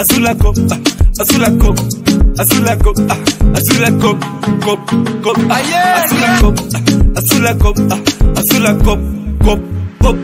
la la azula la ah, azula cop, azula la ah, azula cop, cop, cop, azula la ah, azula cop, azula cop, cop, cop.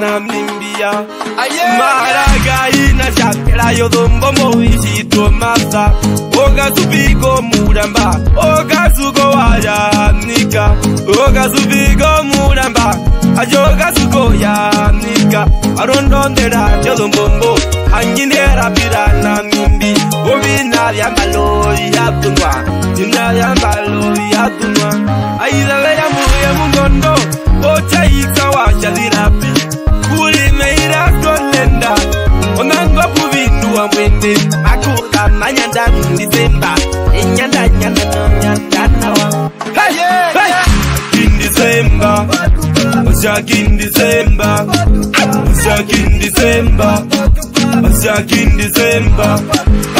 Namibia Maragai na chakela yodombo dombo movisito masa Oga subigo muramba Oga sugo ayanika Oga subigo muramba Ayoga sugo yanika Arondondera yo dombombo Hanyinera pira Namimbi Obina vya malo ya tunwa Dina vya malo ya tunwa Aida vya mure mune dan December. Inya da inya da inya da now. Hey hey. In December. Ushak in December. Ushak in December. Ushak in December.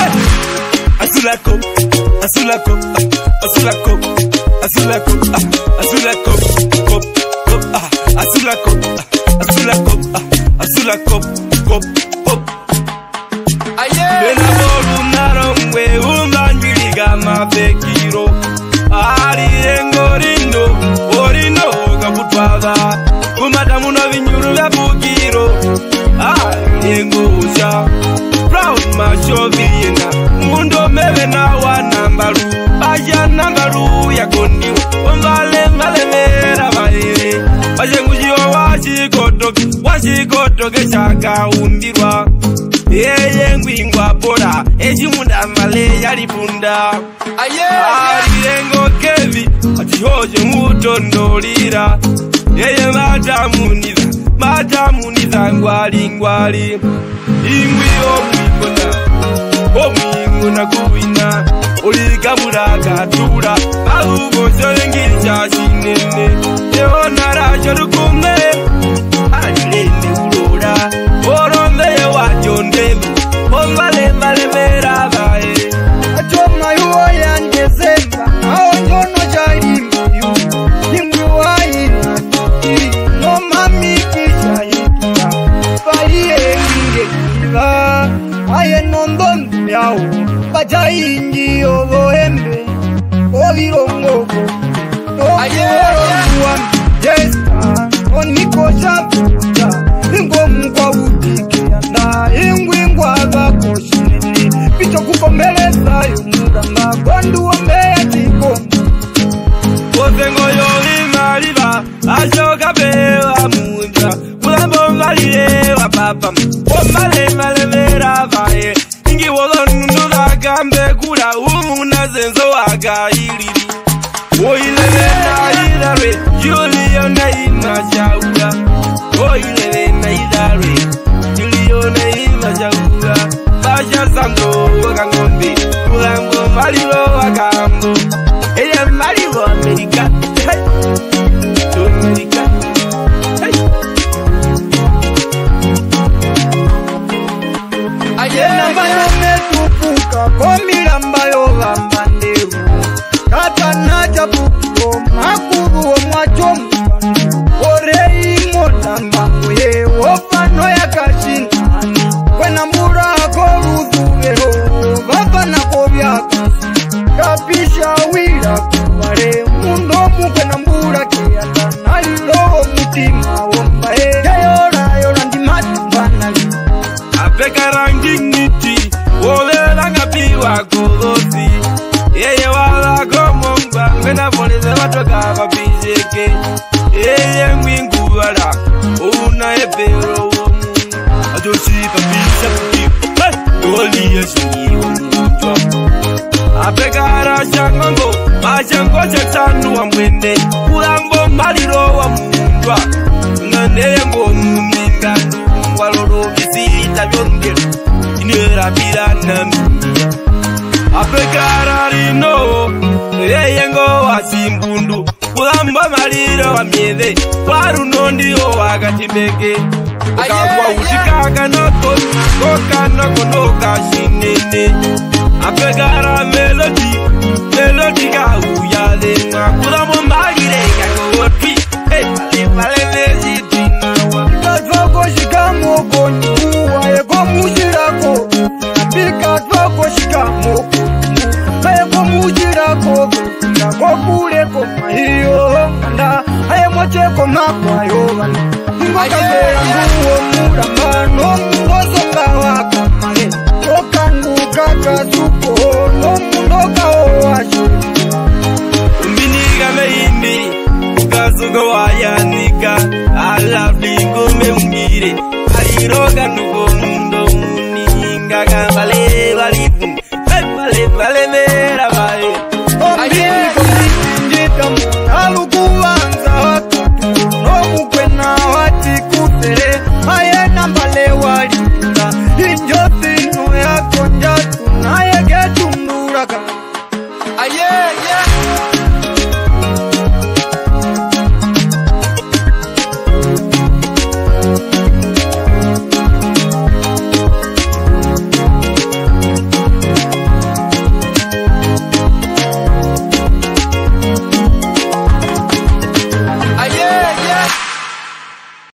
Hey. Asulako. Asulako. Asulako. Asulako. Asulako. Kop. Kop. Asulako. Ah. Asulako. Asulako. Ah. Kop. mubata muno vinyuru vyabukiro a ah, nikuza proud mashoviena mundomeve na wa nambaru aja nambaru yakoniwa ombale ngalemera vaere vashengujiwa wasikotoke wasikotoke chakaumbirwa eyengwingwapora echimundambale yalipunda ayeyengo kevi achihoche mutondolira yeye madamuniza madamuniza ngwali ngwali ingwi omwigona omwigona kuwina oligamulagatula aluvosoeng vachainji yovo hembe ovirongoko oa onikosha kuta ingomukwa udike na ingwingwa vakoshinini pichokupombelezayo mudamba kwanduwo mbeya tiko ozengo yolimaliva acokapewa munja mulambo valilewa papa omali nazandogokangombe ulango malivo wakambo eya malivo amerika komilambayolamba ndelu tatanajabukuto makulu womwacomo chawira kuvare mundo mukwe na mbura ke atanalilo mutima kolosi yeye walakomomba ngwenavoleze vatoka vapizeke yeye ngwinguvala una epelo womu atosipapisa kutiu goliyesuniwa mapekara changongo machangochetanu wa mwene kulango mmaliro wa mtundwa ng'aneyengo mmenga walolo visita vyongelo inerapira namiya apekara lino leyengo wa simbundu kulambo maliro wa myele waruno ndiyo wakatimbeke ukagwa utikaganoko kokanokonoka sinene apegara melodi melodi kauya lema kuramombagire kagoti kakakuleko maiyo anda ayemocekomakwayo vana mbakaeanguo mulamba nomuozokawakamae okangukakazuku Dale,